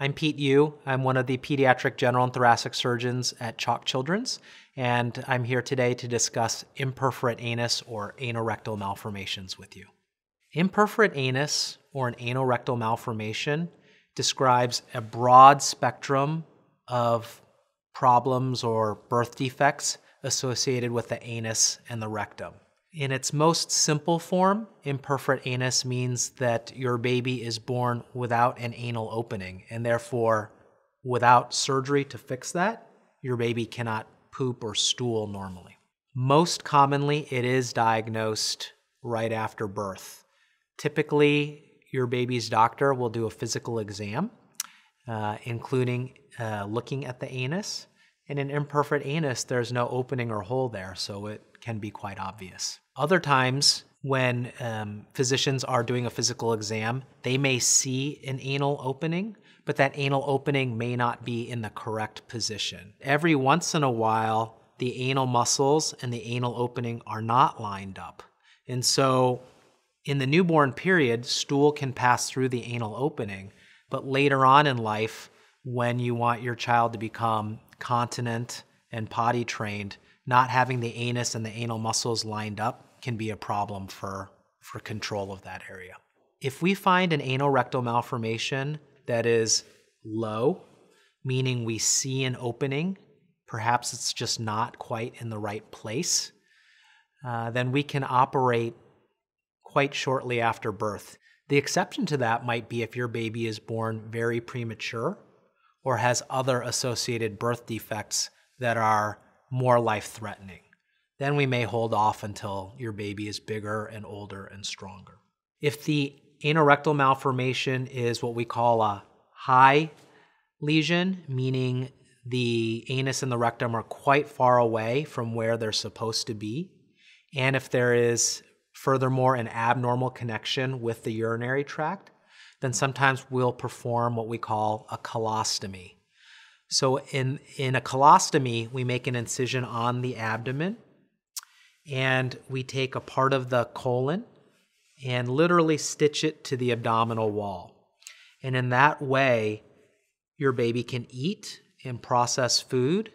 I'm Pete Yu. I'm one of the pediatric general and thoracic surgeons at CHOC Children's, and I'm here today to discuss imperforate anus or anorectal malformations with you. Imperforate anus or an anorectal malformation describes a broad spectrum of problems or birth defects associated with the anus and the rectum. In its most simple form, imperforate anus means that your baby is born without an anal opening, and therefore, without surgery to fix that, your baby cannot poop or stool normally. Most commonly, it is diagnosed right after birth. Typically, your baby's doctor will do a physical exam, uh, including uh, looking at the anus. In an imperforate anus, there's no opening or hole there, so it can be quite obvious. Other times, when um, physicians are doing a physical exam, they may see an anal opening, but that anal opening may not be in the correct position. Every once in a while, the anal muscles and the anal opening are not lined up. And so, in the newborn period, stool can pass through the anal opening, but later on in life, when you want your child to become continent and potty trained, not having the anus and the anal muscles lined up can be a problem for, for control of that area. If we find an anal rectal malformation that is low, meaning we see an opening, perhaps it's just not quite in the right place, uh, then we can operate quite shortly after birth. The exception to that might be if your baby is born very premature or has other associated birth defects that are more life threatening. Then we may hold off until your baby is bigger and older and stronger. If the anorectal malformation is what we call a high lesion, meaning the anus and the rectum are quite far away from where they're supposed to be, and if there is furthermore an abnormal connection with the urinary tract, then sometimes we'll perform what we call a colostomy. So in, in a colostomy, we make an incision on the abdomen and we take a part of the colon and literally stitch it to the abdominal wall. And in that way, your baby can eat and process food,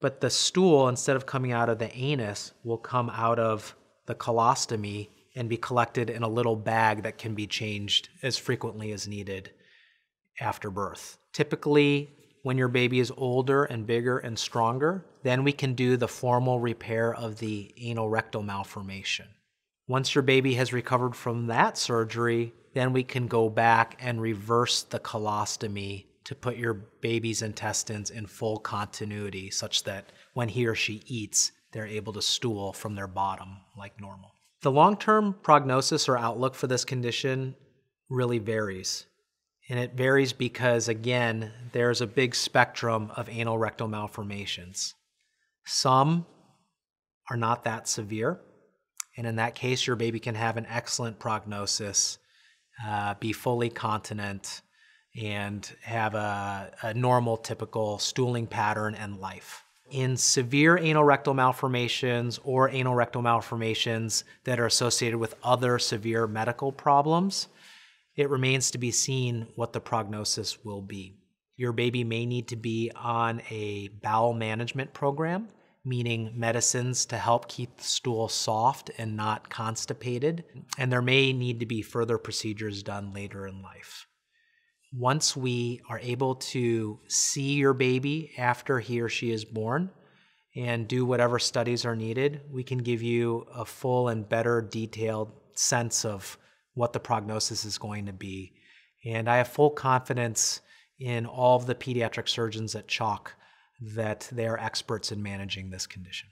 but the stool, instead of coming out of the anus, will come out of the colostomy and be collected in a little bag that can be changed as frequently as needed after birth. Typically, when your baby is older and bigger and stronger, then we can do the formal repair of the anal rectal malformation. Once your baby has recovered from that surgery, then we can go back and reverse the colostomy to put your baby's intestines in full continuity such that when he or she eats, they're able to stool from their bottom like normal. The long term prognosis or outlook for this condition really varies. And it varies because, again, there's a big spectrum of anal rectal malformations. Some are not that severe. And in that case, your baby can have an excellent prognosis, uh, be fully continent, and have a, a normal, typical stooling pattern and life. In severe anal rectal malformations or anal rectal malformations that are associated with other severe medical problems, it remains to be seen what the prognosis will be. Your baby may need to be on a bowel management program, meaning medicines to help keep the stool soft and not constipated, and there may need to be further procedures done later in life. Once we are able to see your baby after he or she is born and do whatever studies are needed, we can give you a full and better detailed sense of what the prognosis is going to be. And I have full confidence in all of the pediatric surgeons at CHOC that they are experts in managing this condition.